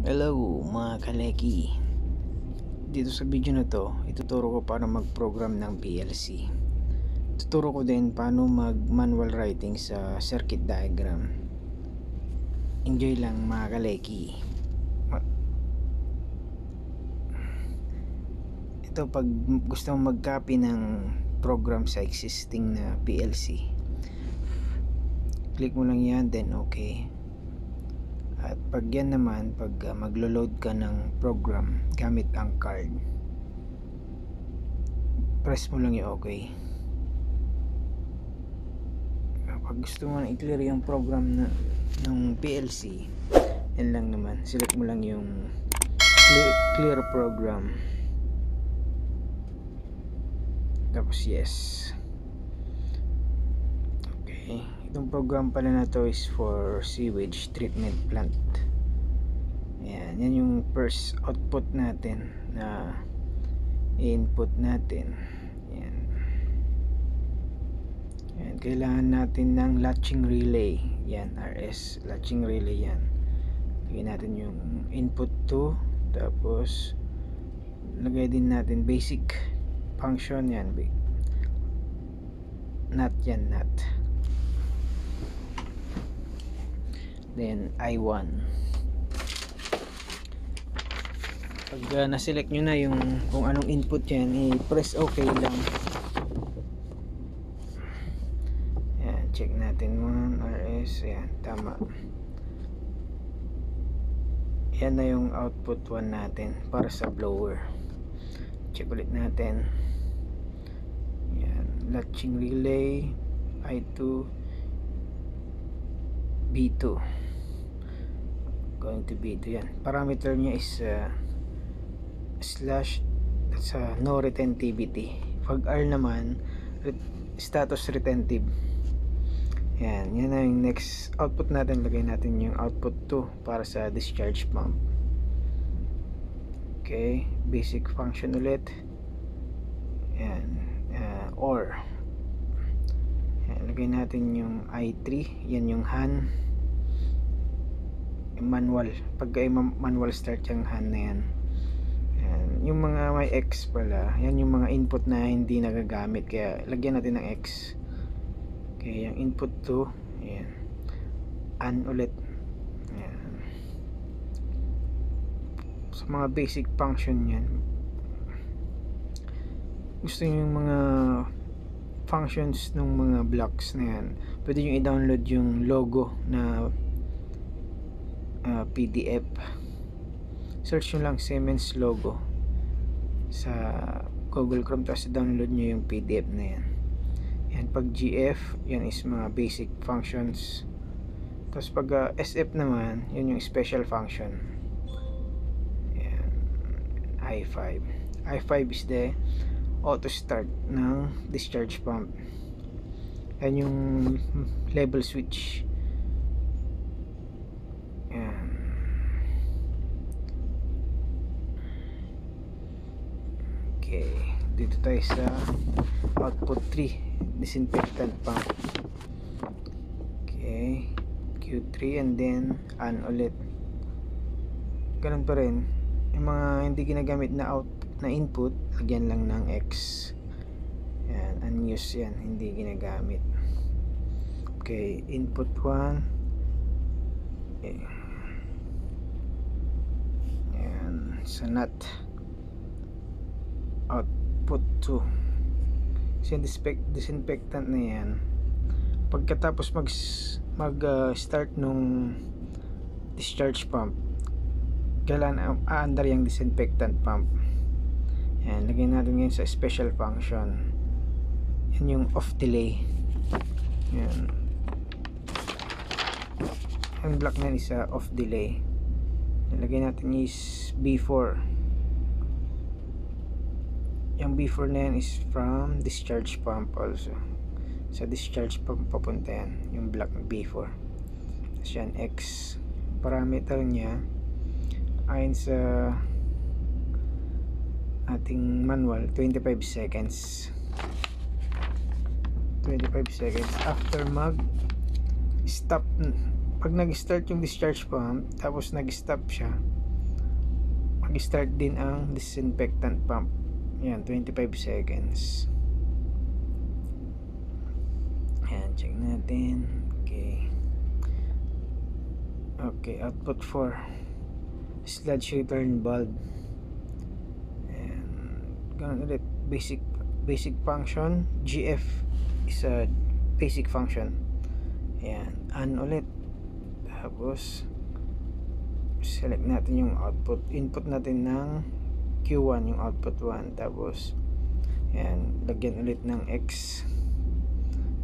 Hello mga kaleki. Dito sa video na to ituturo ko paano mag program ng PLC Tuturo ko din paano mag manual writing sa circuit diagram. Enjoy lang mga kaleki. Ito pag gusto mong mag copy ng program sa existing na PLC Click mo lang yan then okay at pag yan naman, pag uh, maglo-load ka ng program gamit ang card, press mo lang yung okay. Pag gusto mo na i-clear yung program na, ng PLC, yan lang naman. Select mo lang yung clear, clear program. Tapos yes. Okay itong program pala na to is for sewage treatment plant. Yan, yan yung first output natin na input natin. Yan yan, kailangan natin ng latching relay. Yan, RS latching relay yan. Lagyan natin yung input to tapos lagay din natin basic function yan not yan not then I1 pag uh, na-select nyo na yung kung anong input yan i-press OK lang. Yan, check natin. 1 RS yan, tama. Yan na yung output 1 natin para sa blower. Check ulit natin. Yan, latching relay I2 B2 going to B2 yan. Parameter niya is uh, slash sa uh, no retentivity. Pag R naman re status retentive. Yan yan na yung next output natin. Lagay natin yung output 2 para sa discharge pump. Okay basic function ulit. Yan uh, or. Lagay natin yung i3 yan yung Han manual pag ay manual start yung Han na yan. Yan yung mga may X pala yan yung mga input na hindi nagagamit kaya lagyan natin ng X. Okay yung input to yan an ulit. Yan sa mga basic function yan. Gusto nyo yung mga functions ng mga blocks na yan. Pwede nyo i-download yung logo na ah, PDF search nyo lang Siemens logo sa Google Chrome tapos download nyo yung PDF na yan. Yan pag GF yan is mga basic functions. Tapos pag uh, ah, SF naman yun yung special function. Yan I5 I5 is the auto start ng discharge pump. Yan yung level switch yan okay dito tayo sa output 3 disinfectant pump. Okay Q3 and then on ulit. Ganun pa rin. Yung mga hindi ginagamit na out na input lagyan lang ng X. Yan unused yan hindi ginagamit. Okay input 1 okay. yan sa nut output 2 so disinfect, disinfectant na yan pagkatapos mag mag uh, start nung discharge pump kailan aandar yung disinfectant pump yan, lagyan natin ngayon sa special function. Yan yung off delay. Yan. Ang block na is uh, off delay. Lagyan natin is B4. Yung B4 na yan is from discharge pump also. Sa discharge pump papunta yan. Yung block B4. Tapos yan X. Parameter niya ayon sa ating manual 25 seconds 25 seconds after mag stop pag nag start yung discharge pump tapos nag stop siya mag-start din ang disinfectant pump. Yan, 25 seconds. Yan, check natin. Okay. Okay, output 4. Sludge return bulb. And, ganun ulit. Basic, basic function. GF is a basic function. Yan, on ulit. Tapos, select natin yung output input natin ng Q1 yung output 1 tapos yan lagyan ulit ng X.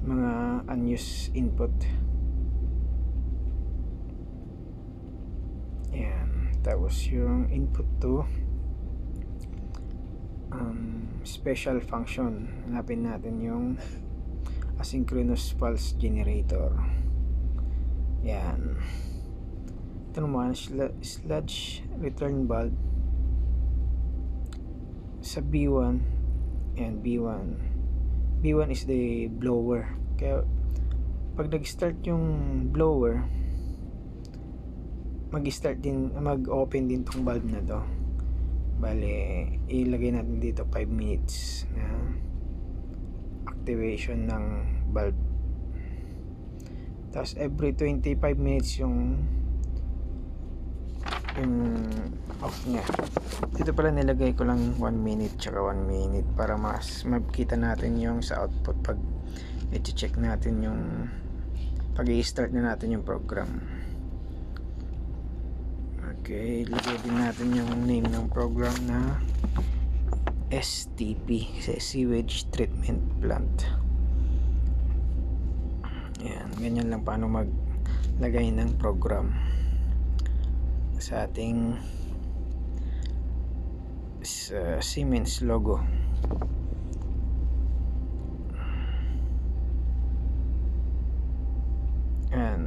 Mga unused input. Yan tapos yung input 2 um, special function. Hanapin natin yung asynchronous pulse generator. Yan ito naman sludge return bulb sa B1 and B1 B1 is the blower. Kaya pag nag start yung blower mag start din mag open din tong bulb na to. Bale ilagay natin dito 5 minutes na activation ng bulb tapos every 25 minutes yung yung off niya. Dito pala nilagay ko lang 1 minute tsaka 1 minute para mas makita natin yung sa output pag i-check natin yung pag i-start na natin yung program. Okay lagay din natin yung name ng program na STP Sewage Treatment Plant. Yan ganyan lang paano maglagay ng program sa ating sa Siemens logo. And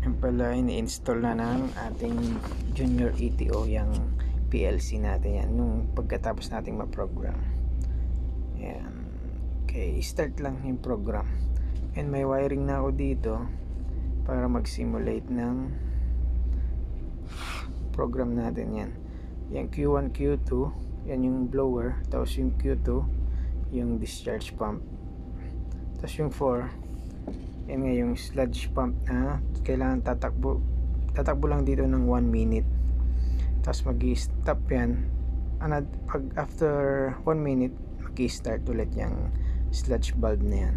yan pala ini-install na ng ating junior ETO yung PLC natin yan nung pagkatapos nating ma-program. Yan. Okay start lang yung program and may wiring na ako dito para mag-simulate ng program natin yan. Yung Q1, Q2 yan yung blower tapos yung Q2 yung discharge pump. Tapos yung 4 yan nga yung sludge pump na kailangan tatakbo tatakbo lang dito ng 1 minute. Tapos mag stop yan. Anad, pag after 1 minute mag start ulit yung sludge bulb na yan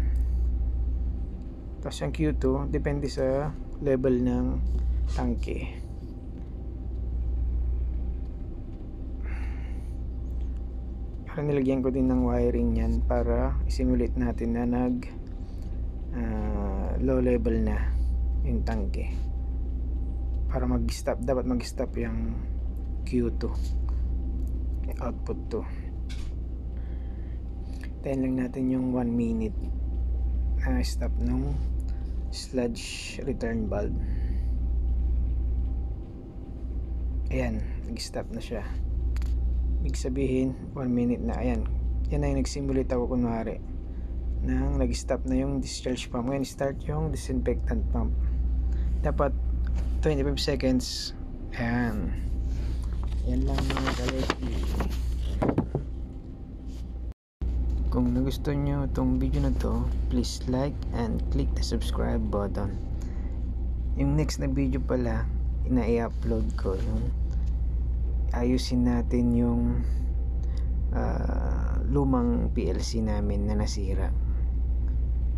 tapos yung Q2 depende sa level ng tangke. Para nilagyan ko din ng wiring yan para isimulate natin na nag uh, low level na yung tangke. Para mag stop dapat mag stop yung Q2 yung output 2 tayin lang natin yung 1 minute na stop nung sludge return bulb. Ayan nag stop na siya. Ibig sabihin 1 minute na. Ayan yan ay nagsimulate ako kunwari nang nag stop na yung discharge pump. Ngayon start yung disinfectant pump. Dapat 25 seconds. Ayan. Yan lang mga kaleki kung nagustuhan nyo itong video na to, please like and click the subscribe button. Yung next na video pala, ina upload ko yung ayusin natin yung uh, lumang PLC namin na nasira.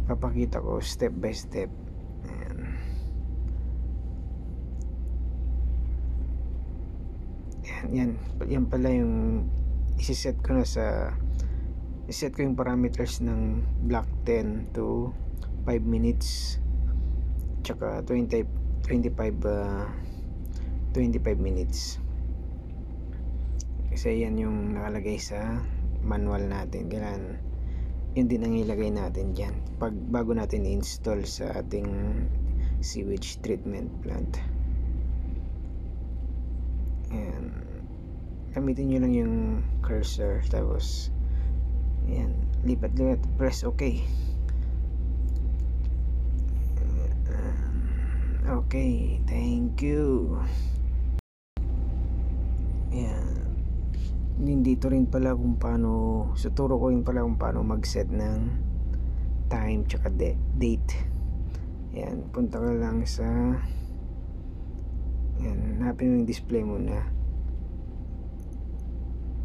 Papakita ko step by step. Ayan. Yan, yan, yan pala yung isiset ko na sa iset ko yung parameters ng block 10 to 5 minutes tsaka 20, 25 uh, 25 minutes. Kasi yan yung nakalagay sa manual natin. Kailangan yun din ang ilagay natin dyan. Pag bago natin install sa ating sewage treatment plant. And gamitin nyo lang yung cursor tapos Ayan, lipat-lipat. Press OK. Uh, Okay, thank you. Yan. Dito rin pala kung paano, suturo ko rin pala kung paano mag-set ng time tsaka date. Yan, punta ka lang sa yan, hanapin mo yung display muna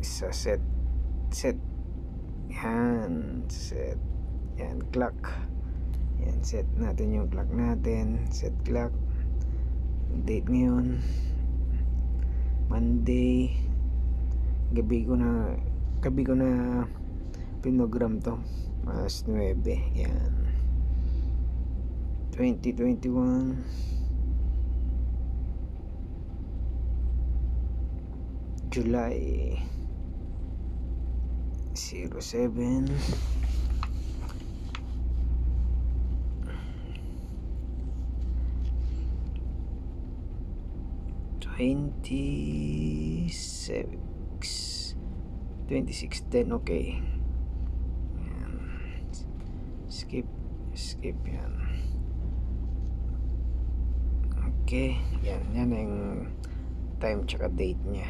sa set set yan set. Yan clock. Yan set natin yung clock natin. Set clock. Date ngayon. Monday. Gabi ko na gabi ko na pinogram to. Mas 9 yan. 2021 July 07 26 26 10 okay. Yan. skip skip yan. Okay yan yan yung time tsaka date niya.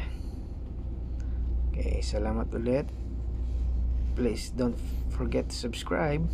Okay salamat ulit please don't forget to subscribe